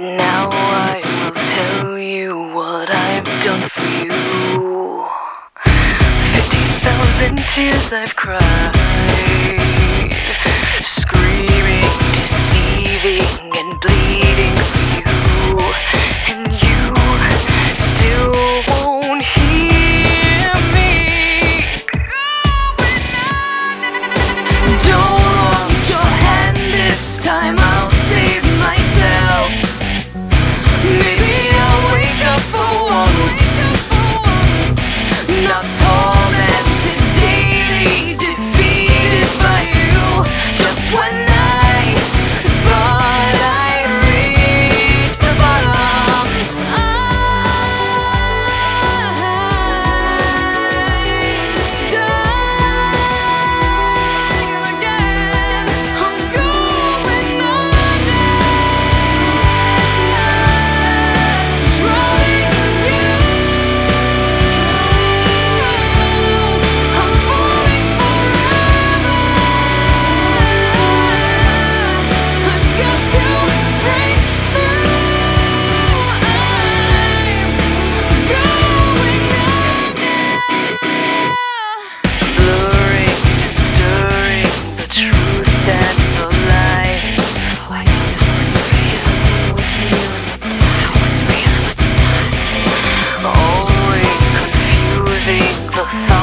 Now I will tell you what I've done for you. Fifty thousand tears I've cried, screaming, deceiving, and bleeding for you. Oh.